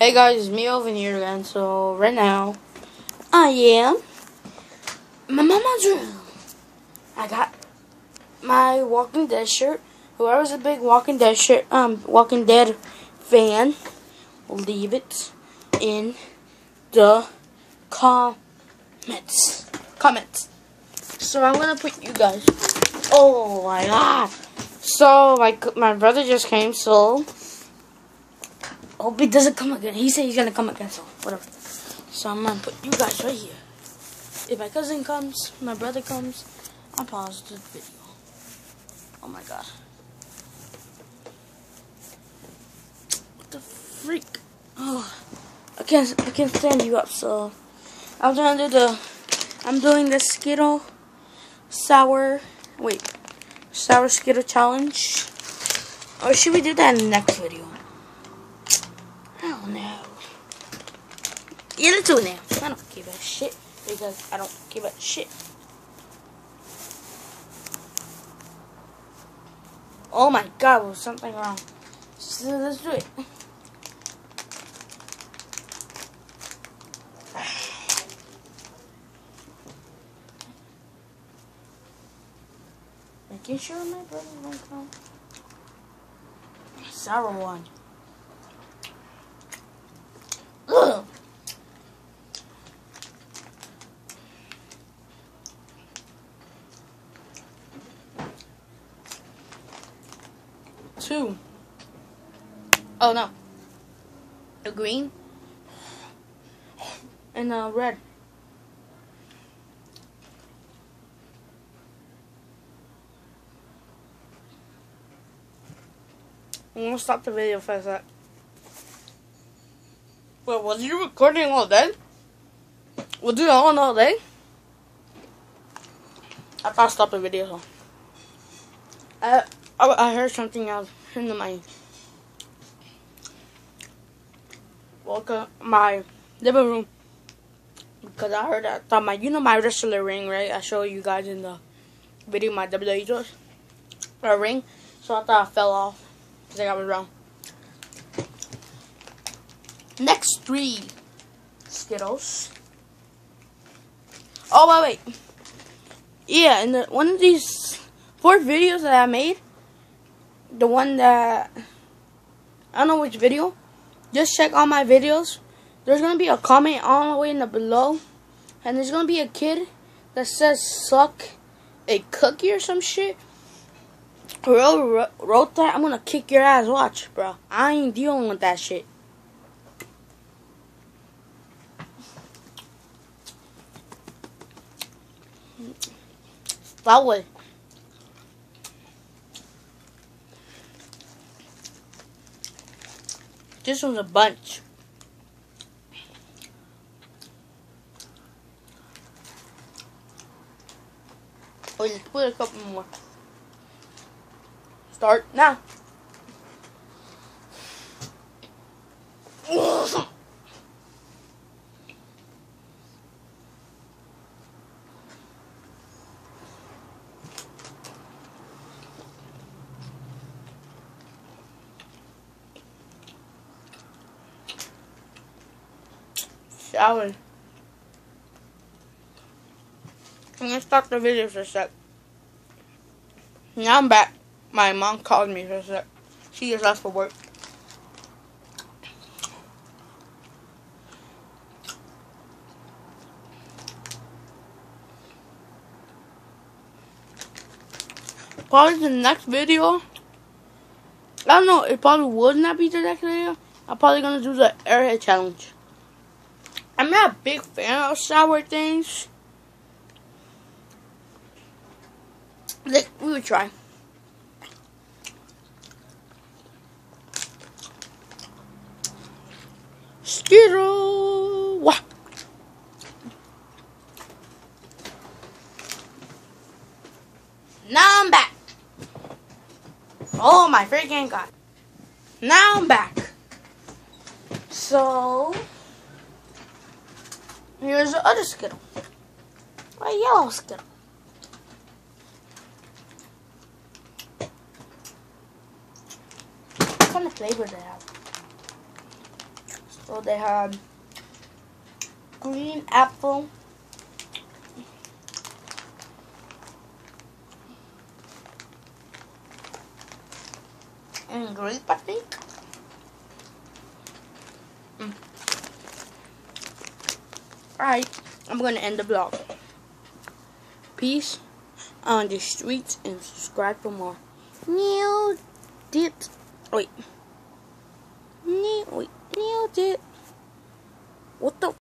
Hey guys, it's me over here again. So right now, I am my mama's room. I got my Walking Dead shirt. Whoever's a big Walking Dead shirt, um, Walking Dead fan, leave it in the comments. Comments. So I'm gonna put you guys. Oh my god. So my my brother just came. So Oh, Hope he doesn't come again. He said he's gonna come again, so whatever. So I'm gonna put you guys right here. If my cousin comes, my brother comes, I'll pause the video. Oh my god. What the freak? Oh, I can't, I can't stand you up. So I'm gonna do the, I'm doing the Skittle sour. Wait, sour Skittle challenge. Or should we do that in the next video? No. Yeah, let's do it now. I don't give a shit because I don't give a shit. Oh my god, was something wrong. So let's do it. Making sure my brother won't come. Sour one. Two. Oh no. A green and a red. I'm gonna stop the video for a sec. Wait, was you recording all day? Was it on all day? I thought I stopped the video. Uh, I, I heard something else in my welcome my living room. Because I heard I thought my you know my wrestler ring right? I showed you guys in the video my WWE doors a ring. So I thought I fell off because I was wrong. Next three Skittles. Oh wait wait. Yeah and the, one of these four videos that I made the one that I don't know which video. Just check all my videos. There's gonna be a comment all the way in the below, and there's gonna be a kid that says "suck a cookie" or some shit. Whoever wrote that, I'm gonna kick your ass. Watch, bro. I ain't dealing with that shit. That way. This one's a bunch. Oh, just put a couple more. Start now. I'm gonna stop the video for a sec. Now I'm back. My mom called me for a sec. She just left for work. Probably the next video. I don't know, it probably would not be the next video. I'm probably gonna do the airhead challenge. I'm not a big fan of sour things. Let, we would try. Skittle! Wah. Now I'm back. Oh my freaking god. Now I'm back. So... Here's the other Skittle. A yellow Skittle. What kind of flavor they have? So they have green apple. And grape, I think. Mm. Alright, I'm gonna end the vlog. Peace on the streets and subscribe for more. New dip. Wait. New wait. New dip. What the